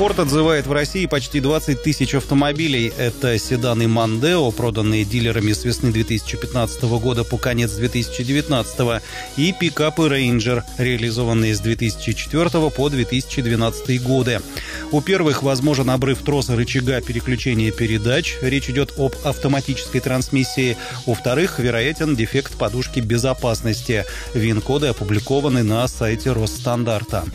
Форд отзывает в России почти 20 тысяч автомобилей. Это седаны Мандео, проданные дилерами с весны 2015 года по конец 2019, и пикапы Рейнджер, реализованные с 2004 по 2012 годы. У первых возможен обрыв троса рычага переключения передач. Речь идет об автоматической трансмиссии. У вторых вероятен дефект подушки безопасности. ВИН-коды опубликованы на сайте Росстандарта.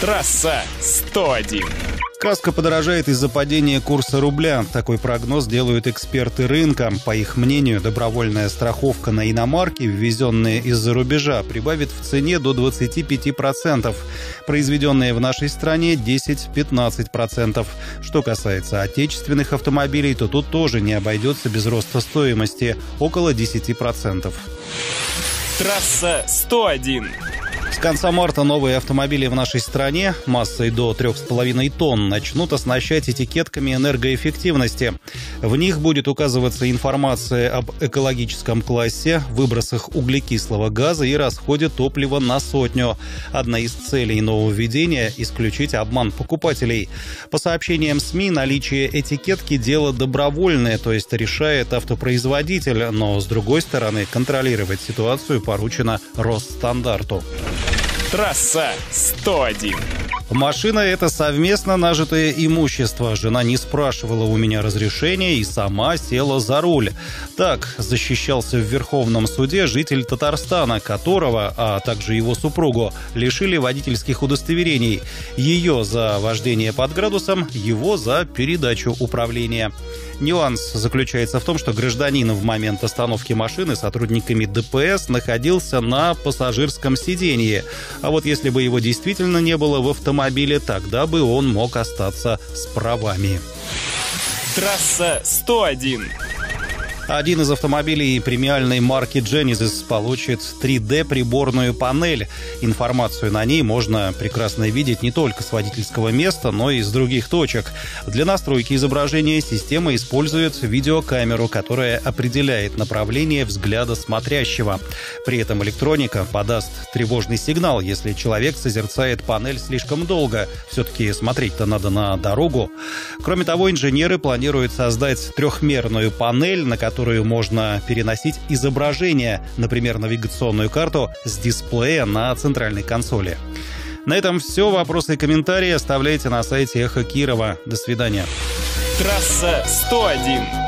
Трасса 101. Краска подорожает из-за падения курса рубля. Такой прогноз делают эксперты рынка. По их мнению, добровольная страховка на иномарки, ввезенные из-за рубежа, прибавит в цене до 25%. Произведенные в нашей стране 10-15%. Что касается отечественных автомобилей, то тут тоже не обойдется без роста стоимости – около 10%. Трасса 101. Конца марта новые автомобили в нашей стране массой до 3,5 тонн начнут оснащать этикетками энергоэффективности. В них будет указываться информация об экологическом классе, выбросах углекислого газа и расходе топлива на сотню. Одна из целей нововведения – исключить обман покупателей. По сообщениям СМИ, наличие этикетки – дело добровольное, то есть решает автопроизводитель, но, с другой стороны, контролировать ситуацию поручено Росстандарту. Трасса 101. Машина – это совместно нажитое имущество. Жена не спрашивала у меня разрешения и сама села за руль. Так защищался в Верховном суде житель Татарстана, которого, а также его супругу, лишили водительских удостоверений. Ее за вождение под градусом, его за передачу управления. Нюанс заключается в том, что гражданин в момент остановки машины сотрудниками ДПС находился на пассажирском сидении. А вот если бы его действительно не было в автомобиле, тогда бы он мог остаться с правами. Трасса 101. Один из автомобилей премиальной марки Genesis получит 3D-приборную панель. Информацию на ней можно прекрасно видеть не только с водительского места, но и с других точек. Для настройки изображения система использует видеокамеру, которая определяет направление взгляда смотрящего. При этом электроника подаст тревожный сигнал, если человек созерцает панель слишком долго. Все-таки смотреть-то надо на дорогу. Кроме того, инженеры планируют создать трехмерную панель, на которой которую можно переносить изображение, например, навигационную карту с дисплея на центральной консоли. На этом все. Вопросы и комментарии оставляйте на сайте Эхо Кирова. До свидания. Трасса 101.